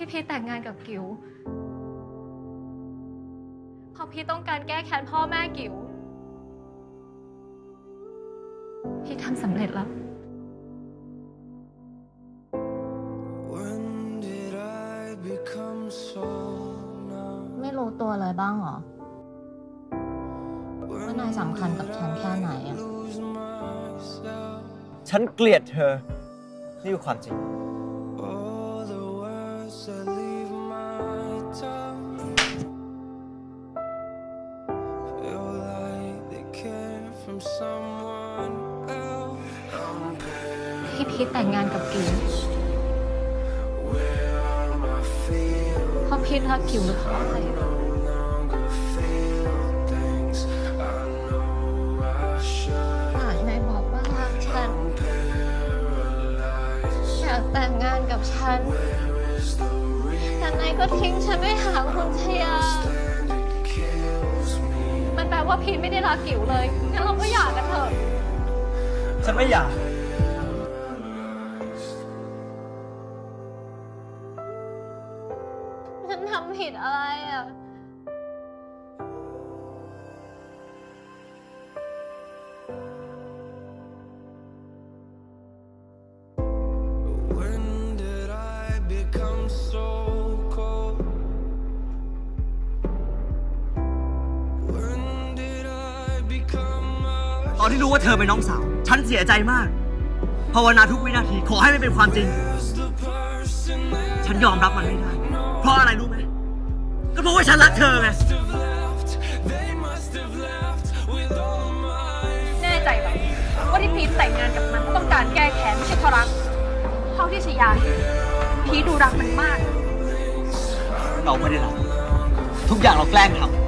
พี่พีทแต่งงานกับกิวเพราะพี่ต้องการแก้แค้นพ่อแม่กิวพี่ทำสำเร็จแล้ว When did I become so numb? ไม่รู้ตัวเลยบ้างเหรอว่านายสำคัญกับฉันแค่ไหนอะ Lose myself. ฉันเกลียดเธอ นี่คือความจริง พี่พีทแต่งงานกับกิว where are my feelings? เพราะพีทรักกิวหรือเพราะอะไร No longer feel things I know I should. หากนายบอกว่ารักฉันอยากแต่งงานกับฉัน แต่นายก็ทิ้งฉันไปหาคุณชยา Kills me. มันแปลว่าพีทไม่ได้รักกิวเลยงั้นเราก็หย่ากันเถอะฉันไม่อยาก ฉันทำผิดอะไรอะ When did I become so cold? When did I become ตอนที่รู้ว่าเธอเป็นน้องสาว ฉันเสียใจมาก ภาวนาทุกวินาทีขอให้ไม่เป็นความจริง As the person that ฉันยอมรับมันไม่ได้ เพราะอะไรรู้ไหมก็เพราะว่าฉันรักเธอไง must have left, they must have left with all my แน่ใจเหรอว่าที่พีทแต่งงานกับมันเพราะต้องการแก้แค้นไม่ใช่เพราะรักเท่าที่ชยาเห็นพีทดูรักมันมาก เราไม่ได้รักทุกอย่างเราแกล้งทำ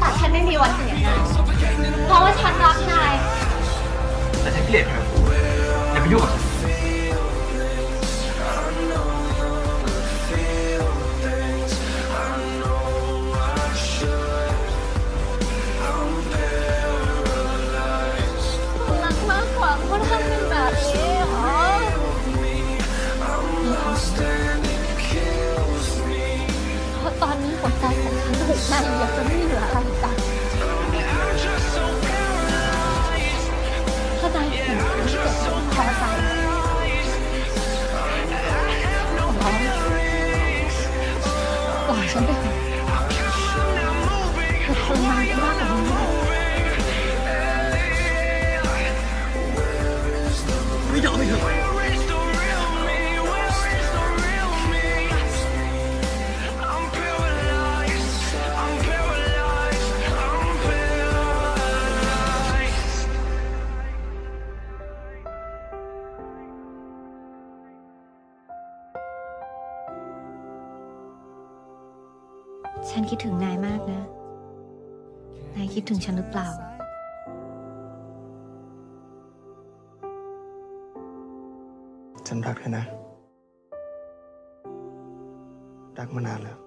แต่ฉันไม่มีวันเกลียดนาย Suffocating in a เพราะว่าฉันรักนาย แต่ฉันเกลียดเธออย่าไปยุ่งกับฉันรักมากกว่าเพราะทำเป็นแบบนี้เหรอเพราะตอนนี้หัวใจของฉันถูกนายเหยียบจนไม่เฉันคิดถึงนายมากนะ นายคิดถึงฉันหรือเปล่า ฉันรักเธอนะ รักมานานแล้ว